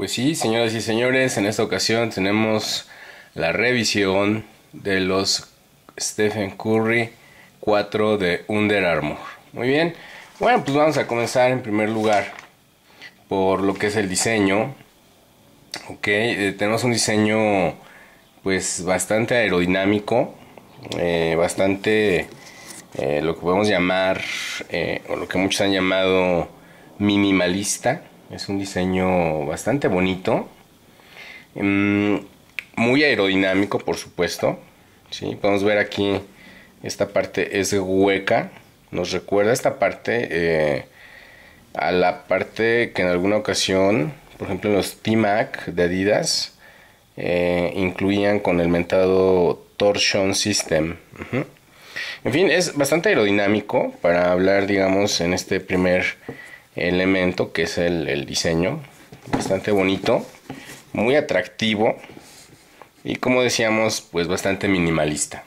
Pues sí, señoras y señores, en esta ocasión tenemos la revisión de los Stephen Curry 4 de Under Armour. Muy bien, bueno, pues vamos a comenzar en primer lugar por lo que es el diseño. Ok, eh, tenemos un diseño pues bastante aerodinámico, eh, bastante eh, lo que podemos llamar, o lo que muchos han llamado minimalista. Es un diseño bastante bonito. Mm, muy aerodinámico, por supuesto. ¿sí? Podemos ver aquí, esta parte es hueca. Nos recuerda esta parte eh, a la parte que en alguna ocasión, por ejemplo en los T-Mac de Adidas, eh, incluían con el mentado Torsion System. En fin, es bastante aerodinámico para hablar, digamos, en este primer elemento que es el, diseño. Bastante bonito, muy atractivo y como decíamos, pues bastante minimalista.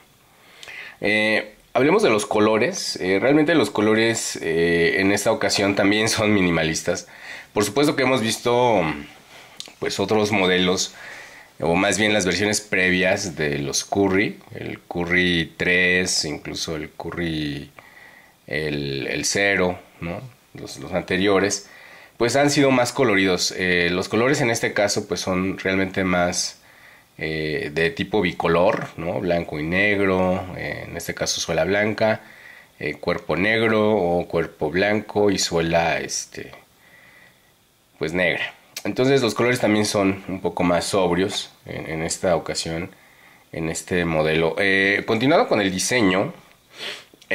Eh, hablemos de los colores. Eh, realmente los colores eh, en esta ocasión también son minimalistas. Por supuesto que hemos visto pues otros modelos o más bien las versiones previas de los Curry, el Curry 3, incluso el Curry el, el 0, ¿no? Los, anteriores, pues han sido más coloridos. Eh, los colores en este caso pues son realmente más eh, de tipo bicolor, ¿no? blanco y negro, eh, en este caso suela blanca, cuerpo negro o cuerpo blanco y suela este, pues negra. Entonces los colores también son un poco más sobrios en, esta ocasión, en este modelo. continuando con el diseño,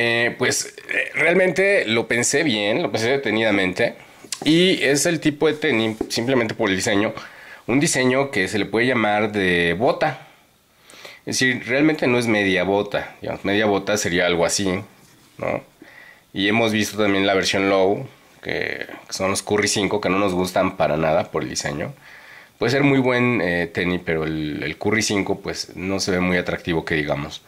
eh, pues eh, realmente lo pensé bien, lo pensé detenidamente. Y es el tipo de tenis, simplemente por el diseño, un diseño que se le puede llamar de bota. Es decir, realmente no es media bota. media bota sería algo así, ¿no? Y hemos visto también la versión low, que, son los Curry 5, que no nos gustan para nada por el diseño. Puede ser muy buen eh, tenis, pero el, el Curry 5 pues no se ve muy atractivo que digamos.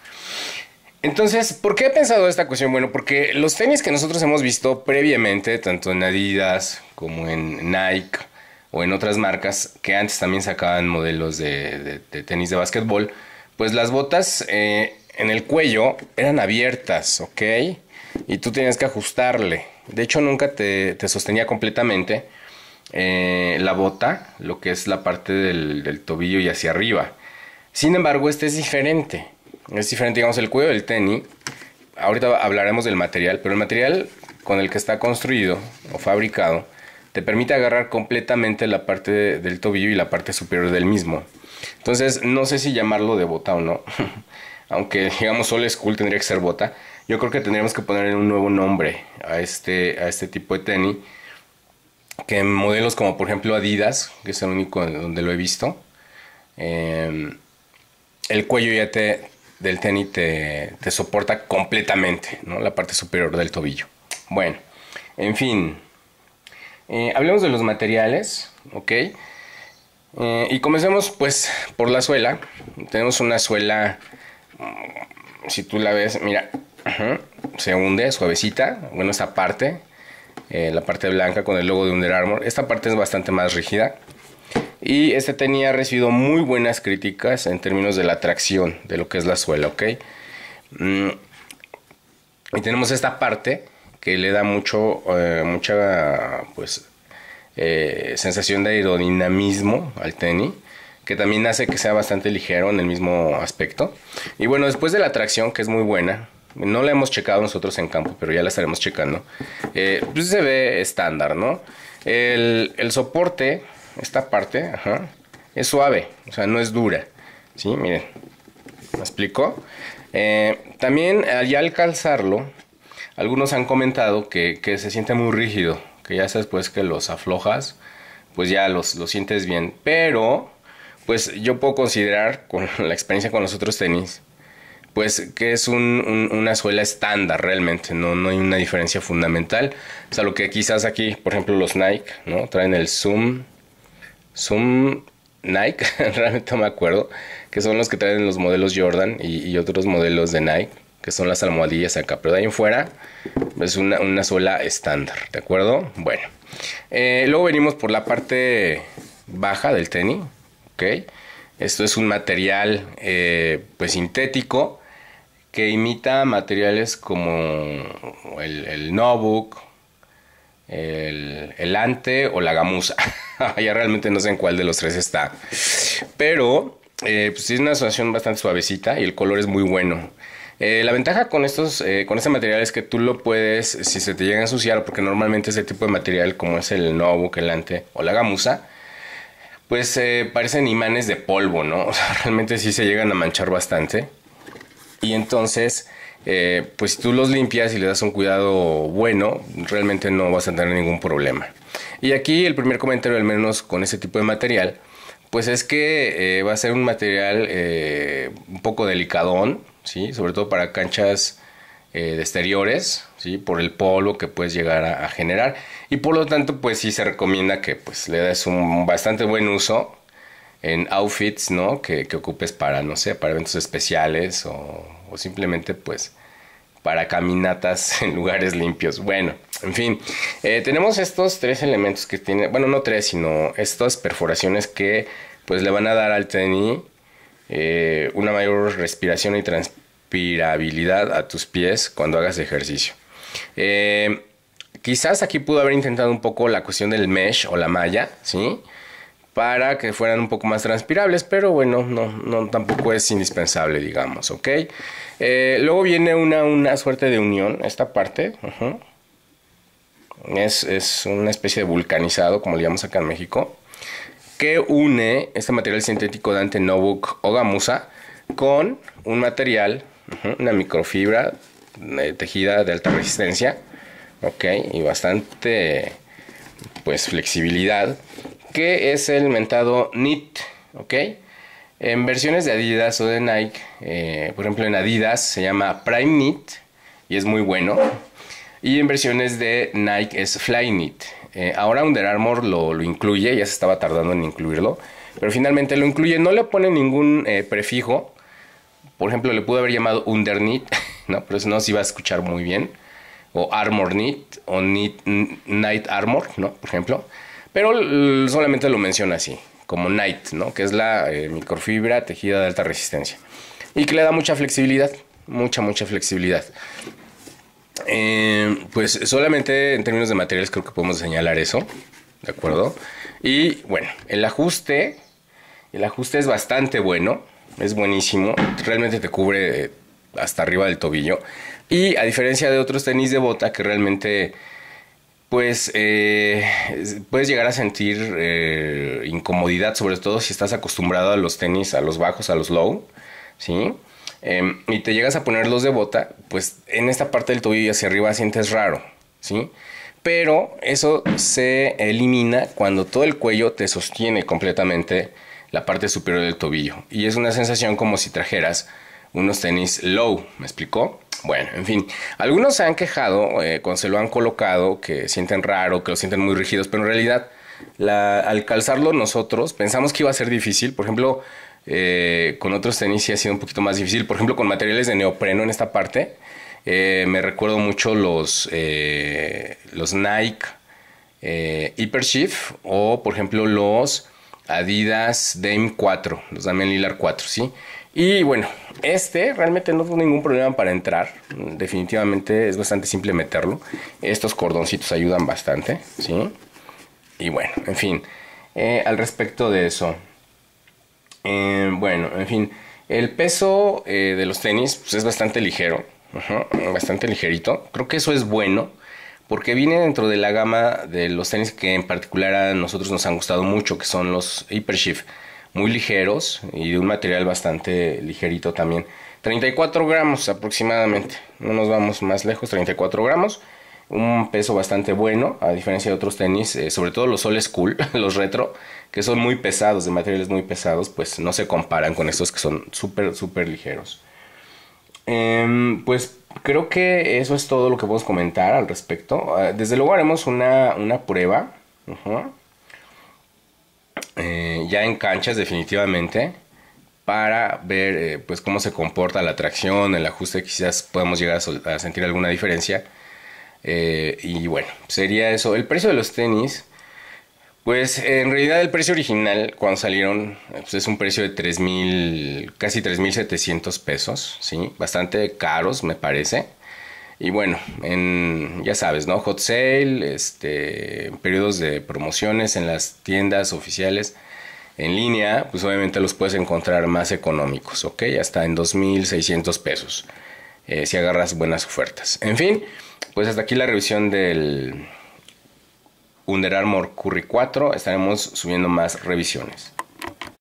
Entonces, ¿por qué he pensado esta cuestión? Bueno, porque los tenis que nosotros hemos visto previamente, tanto en Adidas como en Nike o en otras marcas que antes también sacaban modelos de, tenis de básquetbol, pues las botas eh, en el cuello eran abiertas, ¿ok? Y tú tenías que ajustarle. De hecho, nunca te, sostenía completamente eh, la bota, lo que es la parte del, del tobillo y hacia arriba. Sin embargo, este es diferente. Es diferente, digamos, el cuello del tenis. Ahorita hablaremos del material, pero el material con el que está construido o fabricado te permite agarrar completamente la parte del tobillo y la parte superior del mismo. Entonces, no sé si llamarlo de bota o no. Aunque, digamos, solo school tendría que ser bota. Yo creo que tendríamos que ponerle un nuevo nombre a este, a este tipo de tenis. Que en modelos como, por ejemplo, Adidas, que es el único donde lo he visto, eh, el cuello ya te, del tenis te, soporta completamente, ¿no? La parte superior del tobillo. Bueno, en fin. Eh, hablemos de los materiales, ¿ok? Eh, y comencemos pues por la suela. Tenemos una suela, mm, si tú la ves, mira, se hunde suavecita. Bueno, esta parte, eh, la parte blanca con el logo de Under Armour. Esta parte es bastante más rígida. Y este tenía recibido muy buenas críticas en términos de la tracción de lo que es la suela, ¿ok? Mm, y tenemos esta parte que le da mucho, eh, mucha, pues, eh, sensación de aerodinamismo al tenis que también hace que sea bastante ligero en el mismo aspecto. Y bueno, después de la tracción, que es muy buena, no la hemos checado nosotros en campo, pero ya la estaremos checando, eh, pues se ve estándar, ¿no? El, el soporte esta parte, es suave, o sea, no es dura. ¿Sí? Miren, ¿me explico? Eh, también ya al calzarlo, algunos han comentado que, se siente muy rígido, que ya después que los aflojas, pues ya los, los sientes bien. Pero, pues yo puedo considerar, con la experiencia con los otros tenis, pues que es una suela estándar realmente, no, no hay una diferencia fundamental. O sea, lo que quizás aquí, por ejemplo, los Nike, ¿no? Traen el Zoom son Nike, realmente no me acuerdo, que son los que traen los modelos Jordan y, otros modelos de Nike, que son las almohadillas acá, pero de ahí en fuera es una, una suela estándar, ¿de acuerdo? Bueno, eh, luego venimos por la parte baja del tenis, ¿ok? Esto es un material eh, pues sintético que imita materiales como el, el el, el, Ante o la Gamusa. ya realmente no sé en cuál de los tres está. Pero eh, pues es una asociación bastante suavecita y el color es muy bueno. Eh, la ventaja con estos, eh, con este material es que tú lo puedes, si se te llega a ensuciar, porque normalmente ese tipo de material como es el Notebook, el o la Gamusa, pues parecen imanes de polvo, ¿no? O sea, realmente sí se llegan a manchar bastante. Y entonces, eh, pues si tú los limpias y le das un cuidado bueno, realmente no vas a tener ningún problema. Y aquí el primer comentario, al menos con ese tipo de material, pues es que eh, va a ser un material eh, un poco delicadón, ¿sí? sobre todo para canchas de exteriores, ¿sí? por el polvo que puedes llegar a, generar. Y por lo tanto, pues sí se recomienda que pues, le des un bastante buen uso en outfits, ¿no? Que, que, ocupes para, no sé, para eventos especiales o, o, simplemente pues para caminatas en lugares limpios. Bueno, en fin, eh, tenemos estos tres elementos que tiene, bueno, no tres, sino estas perforaciones que pues le van a dar al tenis eh, una mayor respiración y transpirabilidad a tus pies cuando hagas ejercicio. Eh, quizás aquí pudo haber intentado un poco la cuestión del mesh o la malla, ¿sí? Para que fueran un poco más transpirables, pero bueno, no, tampoco es indispensable, digamos, ¿ok? Eh, luego viene una, suerte de unión, esta parte, es, una especie de vulcanizado, como le llamamos acá en México, que une este material sintético de Antenobuk o gamusa con un material, una microfibra eh, tejida de alta resistencia, ok, y bastante, pues, flexibilidad que es el mentado Knit, ¿ok? En versiones de Adidas o de Nike, eh, por ejemplo en Adidas se llama Prime Knit y es muy bueno. Y en versiones de Nike es Fly Knit. Eh, ahora Under Armour lo, incluye, ya se estaba tardando en incluirlo, pero finalmente lo incluye. No le pone ningún eh, prefijo. Por ejemplo, le pudo haber llamado Underknit, ¿no? pero eso no se iba a escuchar muy bien. O Armor Knit o Knit, Night Armor, ¿no? Por ejemplo. Pero solamente lo menciona así, como Night, ¿no? Que es la eh, microfibra tejida de alta resistencia. Y que le da mucha flexibilidad, mucha, mucha flexibilidad. Eh, pues solamente en términos de materiales creo que podemos señalar eso, ¿de acuerdo? Y bueno, el ajuste, el ajuste es bastante bueno, es buenísimo, realmente te cubre hasta arriba del tobillo. Y a diferencia de otros tenis de bota que realmente pues eh, puedes llegar a sentir eh, incomodidad, sobre todo si estás acostumbrado a los tenis, a los bajos, a los low, ¿sí? Em, y te llegas a ponerlos de bota, pues en esta parte del tobillo y hacia arriba sientes raro, ¿sí? Pero eso se elimina cuando todo el cuello te sostiene completamente la parte superior del tobillo. Y es una sensación como si trajeras unos tenis low, ¿me explicó? Bueno, en fin, algunos se han quejado eh, cuando se lo han colocado, que sienten raro, que lo sienten muy rígidos, pero en realidad al calzarlo nosotros pensamos que iba a ser difícil. Por ejemplo, eh, con otros tenis sí ha sido un poquito más difícil. Por ejemplo, con materiales de neopreno en esta parte, eh, me recuerdo mucho los, los Nike Hypershift o, por ejemplo, los Adidas Dame 4, los Damian Lillard 4, ¿sí? Y bueno, este realmente no tuvo ningún problema para entrar. Definitivamente es bastante simple meterlo. Estos cordoncitos ayudan bastante, ¿sí? Y bueno, en fin, eh, al respecto de eso. Eh, bueno, en fin, el peso eh, de los tenis pues, es bastante ligero, bastante ligerito. Creo que eso es bueno porque viene dentro de la gama de los tenis que en particular a nosotros nos han gustado mucho, que son los Hypershift muy ligeros y de un material bastante ligerito también. 34 gramos aproximadamente, no nos vamos más lejos, 34 gramos. Un peso bastante bueno, a diferencia de otros tenis, eh, sobre todo los Sol School, los retro, que son muy pesados, de materiales muy pesados, pues no se comparan con estos que son súper, súper ligeros. Em, pues creo que eso es todo lo que podemos comentar al respecto. Ah, desde luego haremos una, una prueba. Eh, ya en canchas definitivamente para ver eh, pues cómo se comporta la tracción, el ajuste, quizás podemos llegar a, sentir alguna diferencia. Eh, y bueno, sería eso. El precio de los tenis, Pues en realidad el precio original cuando salieron pues, es un precio de 3.000, casi 3.700 pesos, ¿sí? Bastante caros me parece. Y bueno, en, ya sabes, ¿no? Hot sale, este, periodos de promociones en las tiendas oficiales en línea, pues obviamente los puedes encontrar más económicos, ¿ok? Hasta en 2.600 pesos, eh, si agarras buenas ofertas. En fin, pues hasta aquí la revisión del Under Armour Curry 4. Estaremos subiendo más revisiones.